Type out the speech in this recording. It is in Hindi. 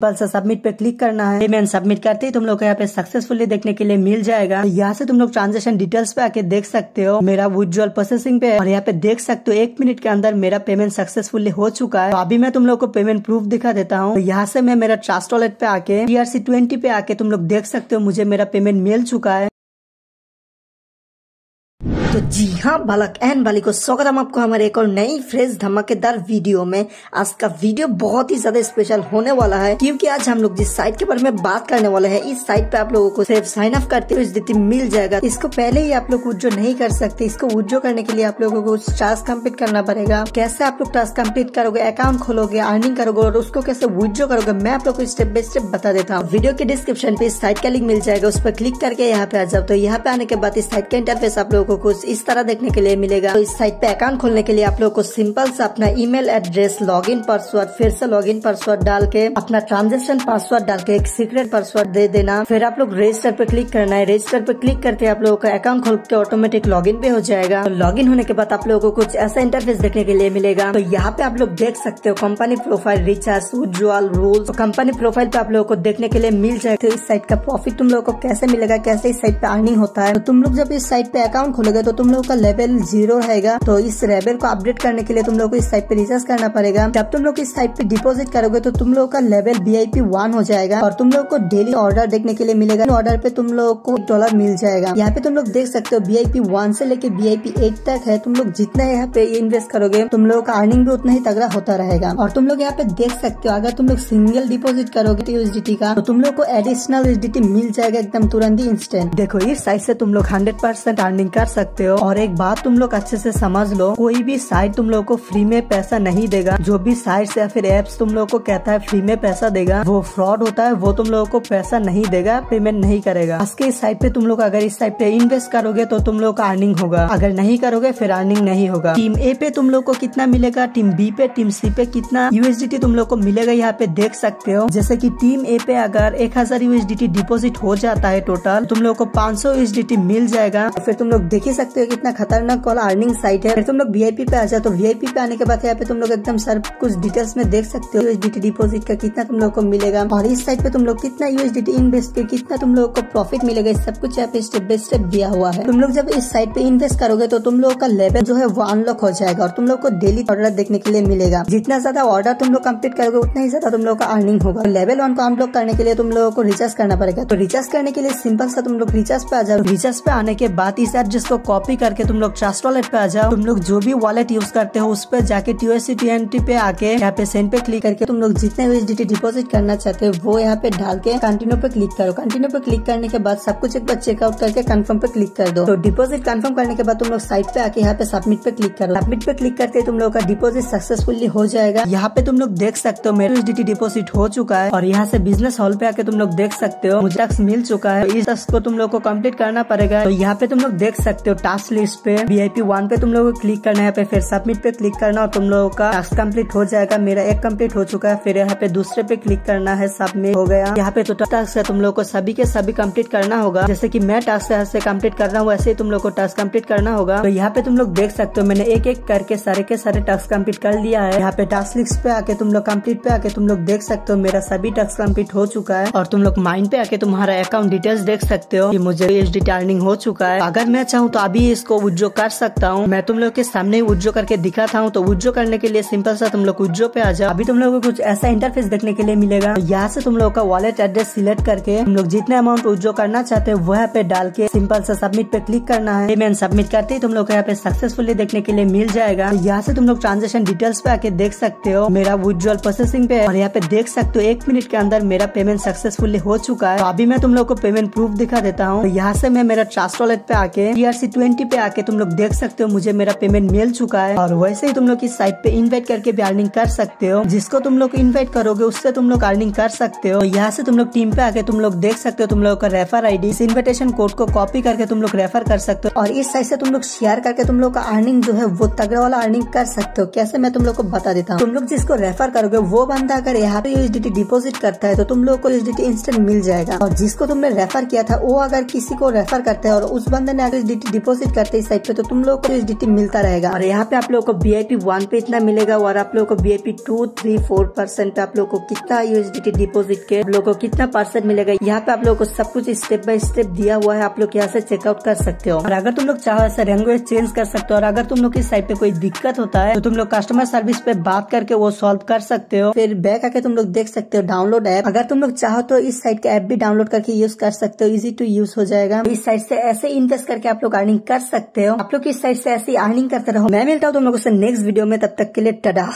से सबमिट पे क्लिक करना है। पेमेंट सबमिट करते ही तुम लोग को यहाँ पे सक्सेसफुली देखने के लिए मिल जाएगा। यहाँ से तुम लोग ट्रांजेक्शन डिटेल्स पे आके देख सकते हो। मेरा विजुअल प्रोसेसिंग पे और यहाँ पे देख सकते हो एक मिनट के अंदर मेरा पेमेंट सक्सेसफुली हो चुका है। तो अभी मैं तुम लोग को पेमेंट प्रूफ दिखा देता हूँ। तो यहाँ से मैं मेरा ट्रास्ट वॉलेट पे आके टी आर सी ट्वेंटी पे आके तुम लोग देख सकते हो मुझे मेरा पेमेंट मिल चुका है। तो जी हाँ बालक एंड बालिको स्वागत हम आपको हमारे एक और नई फ्रेश धमाकेदार वीडियो में। आज का वीडियो बहुत ही ज़्यादा स्पेशल होने वाला है, क्योंकि आज हम लोग जिस साइट के बारे में बात करने वाले हैं, इस साइट पे आप लोगों को सिर्फ़ साइन अप करते हुए स्थिति मिल जाएगा। इसको पहले ही आप लोग उज्जो नहीं कर सकते। इसको उज्जो करने के लिए आप लोगों को टास्क कंप्लीट करना पड़ेगा। कैसे आप लोग टास्क कंप्लीट करोगे अकाउंट खोलोगे अर्निंग करोगे और उसको कैसे उज्जो करोगे, मैं आप लोग को स्टेप बाय स्टेप बता देता हूँ। वीडियो के डिस्क्रिप्शन पे इस साइट का लिंक मिल जाएगा, उस पर क्लिक करके यहाँ पे आ जाओ। तो यहाँ पे आने के बाद इस साइट का इंटरफेस आप लोगों को इस तरह देखने के लिए मिलेगा। तो इस साइट पे अकाउंट खोलने के लिए आप लोग को सिंपल से अपना ईमेल एड्रेस लॉगिन पासवर्ड फिर से लॉगिन पासवर्ड डाल के अपना ट्रांजेक्शन पासवर्ड डाल के एक सीक्रेट पासवर्ड दे देना। फिर आप लोग रजिस्टर पे क्लिक करना है। रजिस्टर पे क्लिक करते आप लोगों का अकाउंट खोल के ऑटोमेटिक लॉग पे हो जाएगा। तो लॉग होने के बाद आप लोगों को कुछ ऐसा इंटरफेस देखने के लिए मिलेगा। तो यहाँ पे आप लोग देख सकते हो कंपनी प्रोफ़ाइल रिचार्ज उज्ज्वल रूल तो कंपनी प्रोफ़ाइल पे आप लोगों को देखने के लिए मिल जाए तो इस साइट का प्रॉफिट तुम लोगों को कैसे मिलेगा? कैसे इस साइट पे अर्निंग होता है? तो तुम लोग जब इस साइट पे अकाउंट खोलोगे तो तुम लोग का लेवल ज़ीरो रहेगा। तो इस रेबल को अपडेट करने के लिए तुम लोग को इस साइट पे रिचार्ज करना पड़ेगा। जब तुम लोग इस साइट पे डिपोजिट करोगे तो तुम लोग का level V I P one हो जाएगा और तुम लोग को डेली ऑर्डर देखने के लिए मिलेगा। ऑर्डर पे तुम लोग को डॉलर मिल जाएगा। यहाँ पे तुम लोग देख सकते हो बी आई पी वन से लेके बी आई पी एट तक है। तुम लोग जितना यहाँ पे इन्वेस्ट करोगे, तुम लोग का अर्निंग भी उतना ही तगड़ा होता रहेगा। और तुम लोग यहाँ पे देख सकते हो, अगर तुम लोग सिंगल डिपोजिट करोगे यूएसडीटी का तो तुम लोग को एडिशनल यूएसडीटी मिल जाएगा एकदम तुरंत ही इंस्टेंट देखो, इस साइट से तुम लोग हंड्रेड परसेंट अर्निंग कर सकते हो। और एक बात तुम लोग अच्छे से समझ लो, कोई भी साइट तुम लोग को फ्री में पैसा नहीं देगा। जो भी साइट या फिर एप्स तुम लोग को कहता है फ्री में पैसा देगा, वो फ्रॉड होता है, वो तुम लोगों को पैसा नहीं देगा पेमेंट नहीं करेगा। आज के इस साइट पे तुम लोग अगर इस साइट पे इन्वेस्ट करोगे तो तुम लोग का अर्निंग होगा। अगर नहीं करोगे, फिर अर्निंग नहीं होगा। टीम ए पे तुम लोग को कितना मिलेगा टीम बी पे टीम सी पे कितना यूएसडीटी तुम लोग को मिलेगा, यहाँ पे देख सकते हो। जैसे की टीम ए पे अगर एक हज़ार यूएसडीटी डिपोजिट हो जाता है टोटल तुम लोग को पाँच सौ यूएसडीटी मिल जाएगा। फिर तुम लोग देख ही सकते हो कितना खतरनाक कॉल अर्निंग साइट है। तुम लोग वीआईपी पे आ जाओ तो वीआईपी पे आने के बाद यहाँ पे तुम लोग एकदम सर कुछ डिटेल्स में देख सकते हो यूएसडीटी डिपोजिट का कितना तुम लोग को मिलेगा और इस साइट पे तुम लोग कितना यूएसडीटी इन्वेस्ट के कितना तुम लोग को प्रॉफिट मिलेगा सब कुछ यहाँ पे स्टेप बाय स्टेप दिया हुआ है। तुम लोग जब इस साइट पे इन्वेस्ट करोगे तो तुम लोग का लेवल जो है वो अनलॉक हो जाएगा और तुम लोग को डेली ऑर्डर देखने के लिए मिलेगा। जितना ज़्यादा ऑर्डर तुम लोग कंप्लीट करोगे, उतना ही ज़्यादा तुम लोग का अर्निंग होगा। लेवल वन को अनलॉक करने के लिए तुम लोगों को रिचार्ज करना पड़ेगा। तो रिचार्ज करने के लिए सिंपल सा तुम लोग रिचार्ज पे आ जाओ। रिचार्ज पे आने के बाद इस एड्रेस को कॉपी करके तुम लोग ट्रस्ट वॉलेट पे आ जाओ। तुम लोग जो भी वॉलेट यूज़ करते हो, उस पर जाके टीओसी टी पे आके यहाँ पे सेंड पे क्लिक करके तुम लोग जितने डिपोजिट करना चाहते हो, वो यहाँ पे डाल के कंटिन्यू पे क्लिक करो। कंटिन्यू पे क्लिक करने के बाद सब कुछ एक बार चेकआउट करके कंफर्म पे क्लिक कर दो। तो डिपोजिट कंफर्म करने के बाद तुम लोग साइट पे आके यहाँ पे सबमिट पे क्लिक करो। सबमिट पे क्लिक करते तुम लोग का डिपोजिट सक्सेसफुली हो जाएगा। यहाँ पे तुम लोग देख सकते हो, मेरा यूएसडीटी डिपोजिट हो चुका है और यहाँ से बिज़नेस हॉल पे आके तुम लोग देख सकते हो, मुझे टैक्स मिल चुका है। इस को तुम लोग को कंप्लीट करना पड़ेगा। तो यहाँ पे तुम लोग देख सकते हो टास्क लिस्ट पे वीआईपी वन पे तुम लोग को क्लिक करना है पे फिर सबमिट पे क्लिक करना और तुम लोगों का टास्क कंप्लीट हो जाएगा। मेरा एक कंप्लीट हो चुका है, फिर यहाँ पे दूसरे पे क्लिक करना है सबमिट हो गया। यहाँ पे तो टास्क है, तुम लोग को सभी के सभी कंप्लीट करना होगा। जैसे की मैं टास्क से कंप्लीट कर रहा हूँ, वैसे ही तुम लोग को टास्क कंप्लीट करना होगा। तो यहाँ पे तुम लोग देख सकते हो, मैंने एक एक करके सारे के सारे टास्क कंप्लीट कर लिया है। यहाँ पे टास्क लिस्ट पे आके तुम लोग कंप्लीट पे आके तुम लोग देख सकते हो, मेरा सभी टास्क कंप्लीट हो चुका है। और तुम लोग माइंड पे आके तुम्हारा अकाउंट डिटेल्स देख सकते हो कि मुझे एच डी टर्निंग हो चुका है। अगर मैं चाहूँ तो अभी इसको उज्जो कर सकता हूँ। मैं तुम लोग के सामने उज्जो करके दिखा था हूँ तो उज्जो करने के लिए सिंपल सा तुम लोग उज्जो पे आ जाओ। अभी तुम लोग को कुछ ऐसा इंटरफेस देखने के लिए मिलेगा। तो यहाँ से तुम लोग का वॉलेट एड्रेस सिलेक्ट करके तुम लोग जितना अमाउंट उज्जो करना चाहते हो, वह पे डाल के सिंपल सा सबमिट पे क्लिक करना है। पेमेंट सबमिट करते ही तुम लोग को यहाँ पे सक्सेसफुली देखने के लिए मिल जाएगा। तो यहाँ से तुम लोग ट्रांजेक्शन डिटेल्स पे आके देख सकते हो। मेरा विजुअल प्रोसेसिंग पे और यहाँ पे देख सकते हो, एक मिनट के अंदर मेरा पेमेंट सक्सेसफुली हो चुका है। तो अभी मैं तुम लोग को पेमेंट प्रूफ दिखा देता हूँ। यहाँ से मैं मेरा ट्रास्ट वॉलेट पे आके टीआरसी ट्वेंटी पे आके तुम लोग देख सकते हो मुझे मेरा पेमेंट मिल चुका है और वैसे ही तुम लोग इस साइट पे इन्वाइट करके भी अर्निंग कर सकते हो जिसको तुम लोग इन्वाइट करोगे उससे तुम लोग अर्निंग कर सकते हो यहाँ से तुम लोग टीम पे आके तुम लोग देख सकते हो तुम लोग का रेफर आईडी इस इन्विटेशन कोड को कॉपी करके तुम लोग रेफर कर सकते हो और इस साइट से तुम लोग शेयर करके तुम लोग का अर्निंग जो है वो तगड़ा वाला अर्निंग कर सकते हो कैसे मैं तुम लोग को बता देता हूँ तुम लोग जिसको रेफर करोगे वो बंदा अगर यहाँ पे यूएसडीटी डिपोजिट करता है तो तुम लोग को यूएसडीटी इंस्टेंट मिल जाएगा और जिसको तुमने रेफर किया था वो अगर किसी को रेफर करता है और उस बंदे ने अगर डिपोजिट डिपोजिट करते हैं इस साइट पे तो तुम लोग को यूएसडीटी मिलता रहेगा। और यहाँ पे आप लोग को बी आई वन पे इतना मिलेगा और आप लोग को V I P two three four percent पे आप लोग को कितना यूएसडीटी डिपोजिट के, आप लोग को कितना परसेंट मिलेगा। यहाँ पे आप लोग को सब कुछ स्टेप बाय स्टेप दिया हुआ है, आप लोग यहाँ से चेकआउट कर सकते हो। और अगर तुम लोग चाहो ऐसा लैंग्वेज चेंज कर सकते हो, और अगर तुम लोग की साइट पे कोई दिक्कत होता है तो तुम लोग कस्टमर सर्विस पे बात करके वो सॉल्व कर सकते हो। फिर बैक आके तुम लोग देख सकते हो डाउनलोड ऐप अगर तुम लोग चाहो तो इस साइट का ऐप भी डाउनलोड करके यूज़ कर सकते हो इजी टू यूज़ हो जाएगा। इस साइट से ऐसे इन्वेस्ट करके आप लोग अर्निंग कर सकते हो। आप लोग इस साइड से ऐसी अर्निंग करते रहो। मैं मिलता हूँ तुम लोगों से नेक्स्ट वीडियो में, तब तक के लिए टडा